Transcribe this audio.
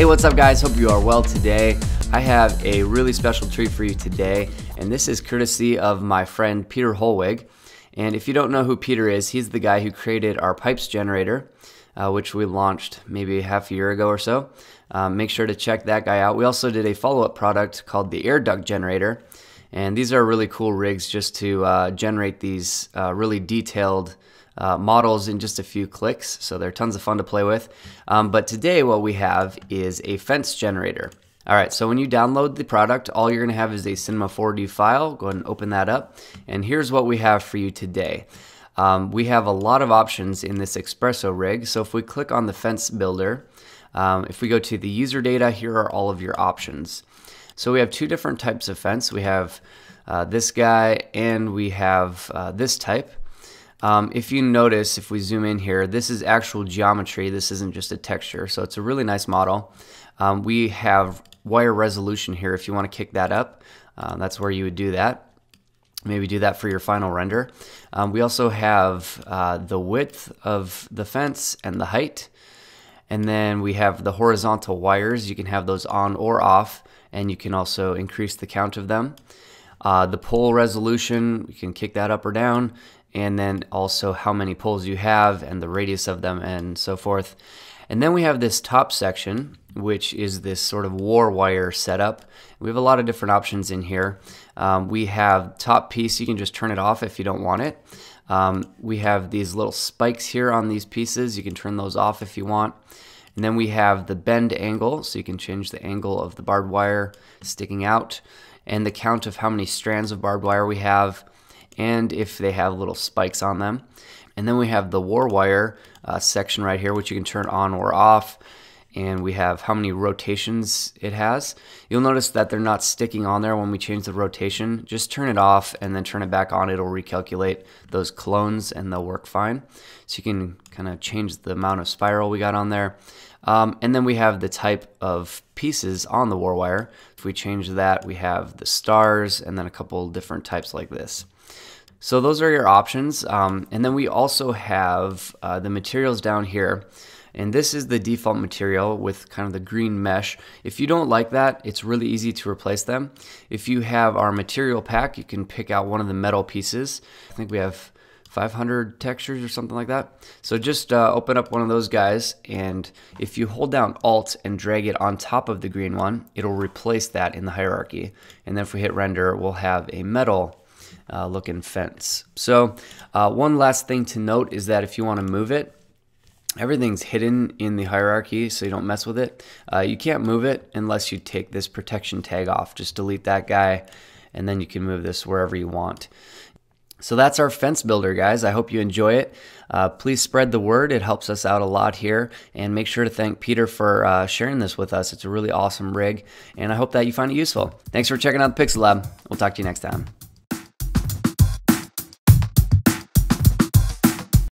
Hey, what's up guys? Hope you are well today. I have a really special treat for you today, and this is courtesy of my friend Peter Holweg. And if you don't know who Peter is, he's the guy who created our pipes generator, uh, which we launched maybe half a year ago or so. Um, make sure to check that guy out. We also did a follow-up product called the air duct generator, and these are really cool rigs just to uh, generate these uh, really detailed uh, models in just a few clicks. So they're tons of fun to play with. Um, but today what we have is a fence generator. All right, so when you download the product, all you're gonna have is a Cinema 4D file. Go ahead and open that up. And here's what we have for you today. Um, we have a lot of options in this Xpresso rig. So if we click on the fence builder, um, if we go to the user data, here are all of your options. So we have two different types of fence. We have uh, this guy and we have uh, this type. Um, if you notice, if we zoom in here, this is actual geometry. This isn't just a texture. So it's a really nice model. Um, we have wire resolution here. If you want to kick that up, uh, that's where you would do that. Maybe do that for your final render. Um, we also have uh, the width of the fence and the height. And then we have the horizontal wires. You can have those on or off, and you can also increase the count of them. Uh, the pole resolution, you can kick that up or down and then also how many poles you have and the radius of them and so forth. And then we have this top section, which is this sort of war wire setup. We have a lot of different options in here. Um, we have top piece, you can just turn it off if you don't want it. Um, we have these little spikes here on these pieces. You can turn those off if you want. And then we have the bend angle, so you can change the angle of the barbed wire sticking out and the count of how many strands of barbed wire we have and if they have little spikes on them. And then we have the war wire uh, section right here, which you can turn on or off. And we have how many rotations it has. You'll notice that they're not sticking on there when we change the rotation. Just turn it off and then turn it back on. It'll recalculate those clones and they'll work fine. So you can kind of change the amount of spiral we got on there. Um, and then we have the type of pieces on the war wire. If we change that, we have the stars and then a couple different types like this. So those are your options. Um, and then we also have uh, the materials down here. And this is the default material with kind of the green mesh. If you don't like that, it's really easy to replace them. If you have our material pack, you can pick out one of the metal pieces. I think we have 500 textures or something like that. So just uh, open up one of those guys and if you hold down Alt and drag it on top of the green one, it'll replace that in the hierarchy. And then if we hit render, we'll have a metal uh, looking fence. So uh, one last thing to note is that if you want to move it, everything's hidden in the hierarchy so you don't mess with it. Uh, you can't move it unless you take this protection tag off. Just delete that guy and then you can move this wherever you want. So that's our fence builder, guys. I hope you enjoy it. Uh, please spread the word. It helps us out a lot here. And make sure to thank Peter for uh, sharing this with us. It's a really awesome rig, and I hope that you find it useful. Thanks for checking out the Pixel Lab. We'll talk to you next time.